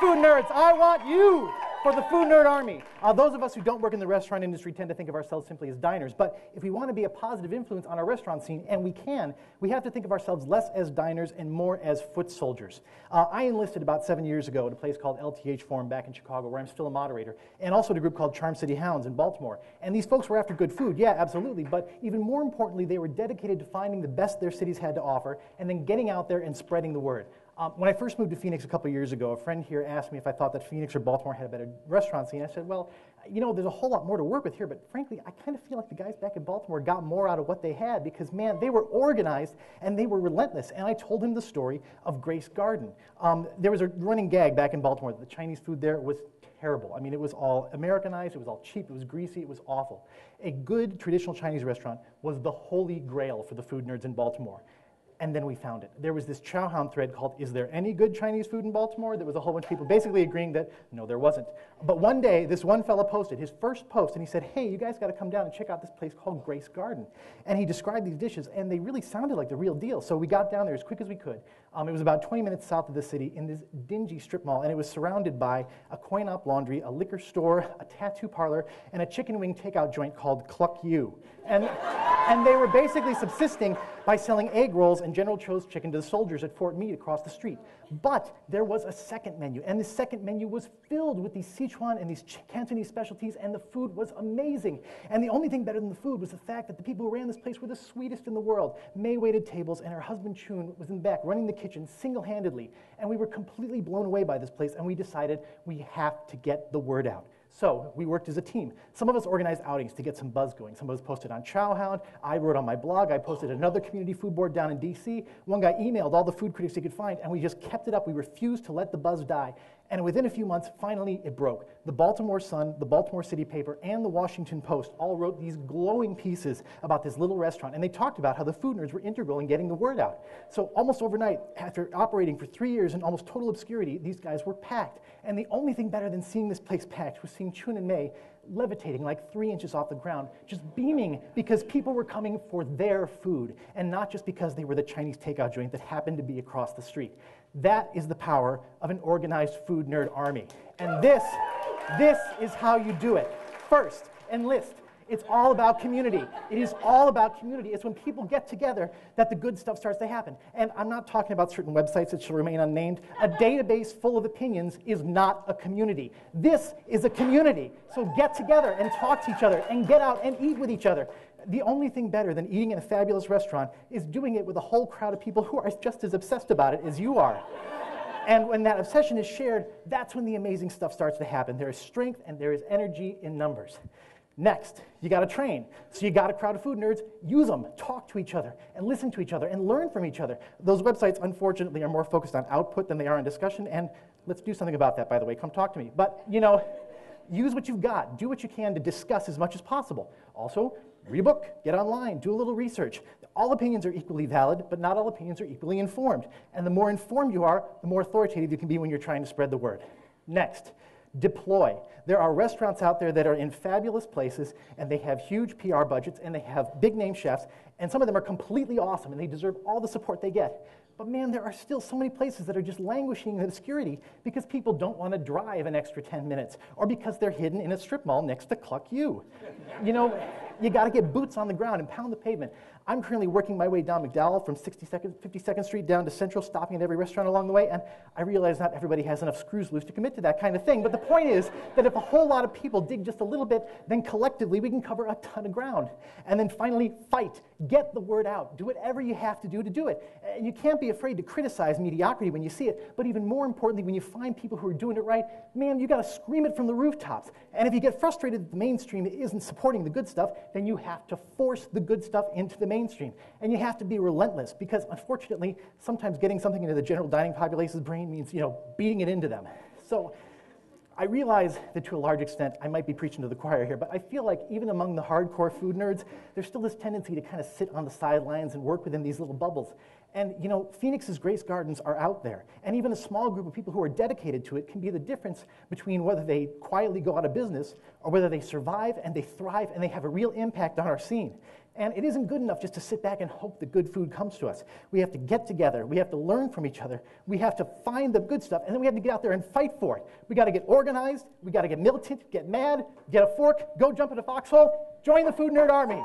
food nerds, I want you for the Food Nerd Army. Uh, those of us who don't work in the restaurant industry tend to think of ourselves simply as diners, but if we want to be a positive influence on our restaurant scene, and we can, we have to think of ourselves less as diners and more as foot soldiers. Uh, I enlisted about seven years ago at a place called LTH Forum back in Chicago, where I'm still a moderator, and also at a group called Charm City Hounds in Baltimore. And these folks were after good food, yeah, absolutely, but even more importantly, they were dedicated to finding the best their cities had to offer and then getting out there and spreading the word. Um, when I first moved to Phoenix a couple years ago, a friend here asked me if I thought that Phoenix or Baltimore had a better restaurant scene. I said, well, you know, there's a whole lot more to work with here, but frankly, I kind of feel like the guys back in Baltimore got more out of what they had because, man, they were organized and they were relentless. And I told him the story of Grace Garden. Um, there was a running gag back in Baltimore that the Chinese food there was terrible. I mean, it was all Americanized, it was all cheap, it was greasy, it was awful. A good traditional Chinese restaurant was the holy grail for the food nerds in Baltimore and then we found it. There was this Chowhound thread called Is There Any Good Chinese Food in Baltimore? There was a whole bunch of people basically agreeing that no, there wasn't. But one day, this one fellow posted his first post, and he said, Hey, you guys got to come down and check out this place called Grace Garden. And he described these dishes, and they really sounded like the real deal. So we got down there as quick as we could. Um, it was about 20 minutes south of the city in this dingy strip mall, and it was surrounded by a coin op laundry, a liquor store, a tattoo parlor, and a chicken wing takeout joint called Cluck You. And, and they were basically subsisting by selling egg rolls and General Tso's chicken to the soldiers at Fort Meade across the street. But there was a second menu, and the second menu was filled with these Sichuan and these Cantonese specialties, and the food was amazing. And the only thing better than the food was the fact that the people who ran this place were the sweetest in the world. May waited tables, and her husband Chun was in the back running the kitchen single handedly. And we were completely blown away by this place, and we decided we have to get the word out. So we worked as a team. Some of us organized outings to get some buzz going. Some of us posted on Chowhound. I wrote on my blog. I posted another community food board down in DC. One guy emailed all the food critics he could find, and we just kept it up. We refused to let the buzz die. And within a few months, finally, it broke. The Baltimore Sun, the Baltimore City Paper, and the Washington Post all wrote these glowing pieces about this little restaurant. And they talked about how the food nerds were integral in getting the word out. So, almost overnight, after operating for three years in almost total obscurity, these guys were packed. And the only thing better than seeing this place packed was seeing Chun and May levitating like three inches off the ground, just beaming because people were coming for their food and not just because they were the Chinese takeout joint that happened to be across the street. That is the power of an organized food nerd army. And this, this is how you do it. First, enlist. It's all about community. It is all about community. It's when people get together that the good stuff starts to happen. And I'm not talking about certain websites that shall remain unnamed. A database full of opinions is not a community. This is a community. So get together and talk to each other and get out and eat with each other the only thing better than eating in a fabulous restaurant is doing it with a whole crowd of people who are just as obsessed about it as you are. and when that obsession is shared, that's when the amazing stuff starts to happen. There is strength and there is energy in numbers. Next, you got to train. So you got a crowd of food nerds, use them, talk to each other, and listen to each other, and learn from each other. Those websites, unfortunately, are more focused on output than they are on discussion, and let's do something about that, by the way. Come talk to me. But, you know, use what you've got. Do what you can to discuss as much as possible. Also, read a book, get online, do a little research. All opinions are equally valid, but not all opinions are equally informed. And the more informed you are, the more authoritative you can be when you're trying to spread the word. Next, deploy. There are restaurants out there that are in fabulous places and they have huge PR budgets and they have big name chefs, and some of them are completely awesome and they deserve all the support they get. But man, there are still so many places that are just languishing in obscurity because people don't want to drive an extra 10 minutes or because they're hidden in a strip mall next to Cluck You. You know, you got to get boots on the ground and pound the pavement. I'm currently working my way down McDowell from 62nd, 52nd Street down to Central, stopping at every restaurant along the way, and I realize not everybody has enough screws loose to commit to that kind of thing. But the point is that if a whole lot of people dig just a little bit, then collectively we can cover a ton of ground. And then finally, fight. Get the word out. Do whatever you have to do to do it. And you can't be afraid to criticize mediocrity when you see it, but even more importantly, when you find people who are doing it right, man, you got to scream it from the rooftops. And if you get frustrated that the mainstream isn't supporting the good stuff, then you have to force the good stuff into the mainstream. And you have to be relentless because unfortunately, sometimes getting something into the general dining populace's brain means, you know, beating it into them. So I realize that to a large extent I might be preaching to the choir here, but I feel like even among the hardcore food nerds, there's still this tendency to kind of sit on the sidelines and work within these little bubbles. And you know, Phoenix's Grace Gardens are out there. And even a small group of people who are dedicated to it can be the difference between whether they quietly go out of business or whether they survive and they thrive and they have a real impact on our scene. And it isn't good enough just to sit back and hope the good food comes to us. We have to get together. We have to learn from each other. We have to find the good stuff, and then we have to get out there and fight for it. We got to get organized. We got to get militant, get mad, get a fork, go jump in a foxhole, join the Food Nerd Army.